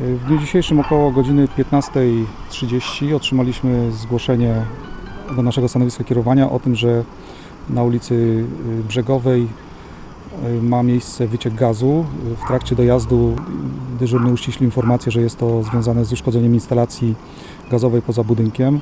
dniu dzisiejszym około godziny 15.30 otrzymaliśmy zgłoszenie do naszego stanowiska kierowania o tym, że na ulicy y, Brzegowej y, ma miejsce wyciek gazu. W trakcie dojazdu dyżurny uściślił informację, że jest to związane z uszkodzeniem instalacji gazowej poza budynkiem.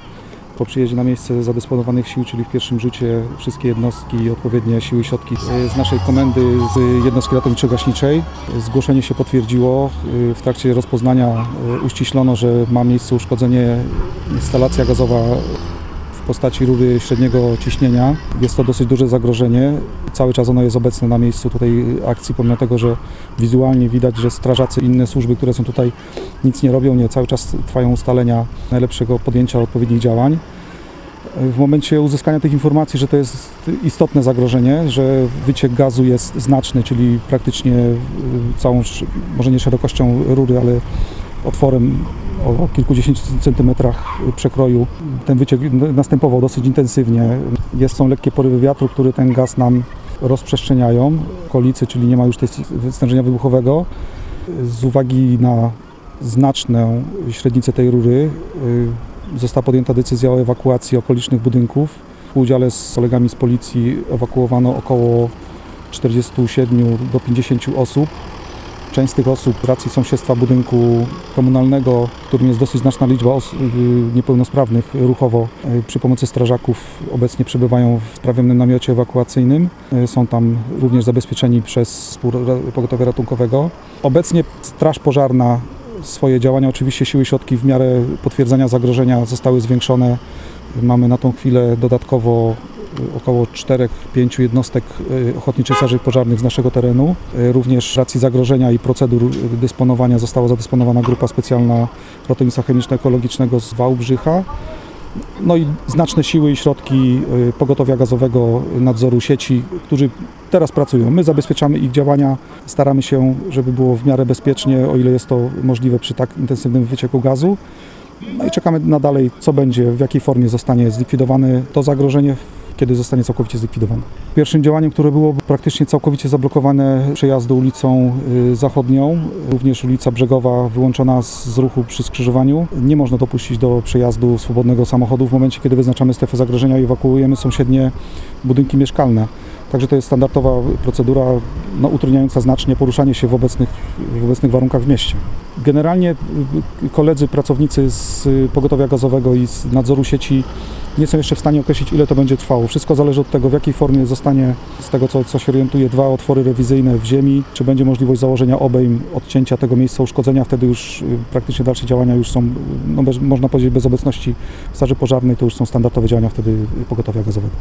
Po przyjeździe na miejsce zadysponowanych sił, czyli w pierwszym rzucie wszystkie jednostki i odpowiednie siły środki z naszej komendy, z jednostki ratowniczo-gaśniczej. Zgłoszenie się potwierdziło. W trakcie rozpoznania y, uściślono, że ma miejsce uszkodzenie instalacja gazowa postaci rury średniego ciśnienia. Jest to dosyć duże zagrożenie. Cały czas ono jest obecne na miejscu tutaj akcji, pomimo tego, że wizualnie widać, że strażacy i inne służby, które są tutaj nic nie robią, nie, cały czas trwają ustalenia najlepszego podjęcia odpowiednich działań. W momencie uzyskania tych informacji, że to jest istotne zagrożenie, że wyciek gazu jest znaczny, czyli praktycznie y, całą, może nie szerokością rury, ale otworem o kilkudziesięciu centymetrach przekroju. Ten wyciek następował dosyć intensywnie. Jest, są lekkie porywy wiatru, które ten gaz nam rozprzestrzeniają w okolicy, czyli nie ma już tej stężenia wybuchowego. Z uwagi na znaczną średnicę tej rury y, została podjęta decyzja o ewakuacji okolicznych budynków. W udziale z kolegami z policji ewakuowano około 47 do 50 osób. Część z tych osób racji sąsiedztwa budynku komunalnego, w którym jest dosyć znaczna liczba osób niepełnosprawnych ruchowo, y, przy pomocy strażaków obecnie przebywają w sprawionym namiocie ewakuacyjnym. Y, Są tam również zabezpieczeni przez spór pogotowia ratunkowego. Obecnie Straż Pożarna swoje działania, oczywiście siły i środki w miarę potwierdzenia zagrożenia zostały zwiększone. Mamy na tą chwilę dodatkowo y, około 4-5 jednostek y, ochotniczych straży pożarnych z naszego terenu. Y, Również z racji zagrożenia i procedur dysponowania została zadysponowana grupa specjalna ratownictwa chemiczno-ekologicznego z Wałbrzycha. No i znaczne siły i środki y, pogotowia gazowego, nadzoru sieci, którzy teraz pracują. My zabezpieczamy ich działania, staramy się, żeby było w miarę bezpiecznie, o ile jest to możliwe przy tak intensywnym wycieku gazu. No i czekamy na dalej, co będzie, w jakiej formie zostanie zlikwidowane to zagrożenie, kiedy zostanie całkowicie zlikwidowane. Pierwszym działaniem, które było praktycznie całkowicie zablokowane przejazdu ulicą y, zachodnią, również ulica Brzegowa wyłączona z ruchu przy skrzyżowaniu. Nie można dopuścić do przejazdu swobodnego samochodu w momencie, kiedy wyznaczamy strefę zagrożenia i ewakuujemy sąsiednie budynki mieszkalne. Także to jest standardowa procedura no, utrudniająca znacznie poruszanie się w obecnych, w obecnych warunkach w mieście. Generalnie y, koledzy, pracownicy z y, pogotowia gazowego i z nadzoru sieci nie są jeszcze w stanie określić, ile to będzie trwało. Wszystko zależy od tego, w jakiej formie zostanie, z tego co, co się orientuje, dwa otwory rewizyjne w ziemi, czy będzie możliwość założenia obejm, odcięcia tego miejsca uszkodzenia. Wtedy już y, praktycznie dalsze działania już są, no bez, można powiedzieć, bez obecności straży pożarnej, to już są standardowe działania wtedy pogotowia gazowego.